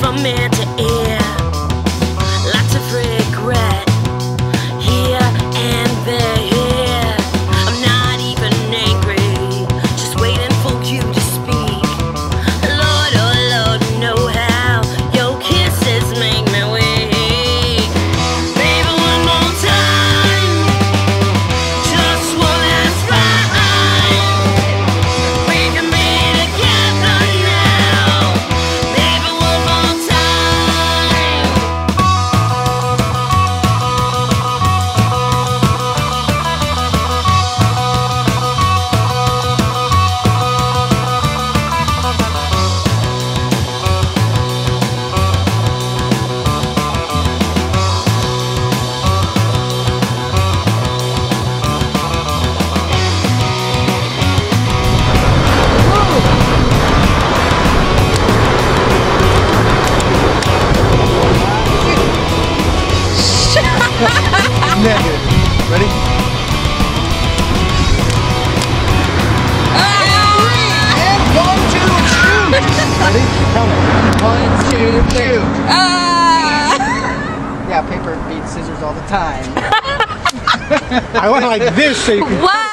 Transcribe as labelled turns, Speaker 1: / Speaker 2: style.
Speaker 1: from ear to ear. One,
Speaker 2: two, three. Ah! yeah, paper beats scissors all the time. I went like this so you.
Speaker 3: Wow.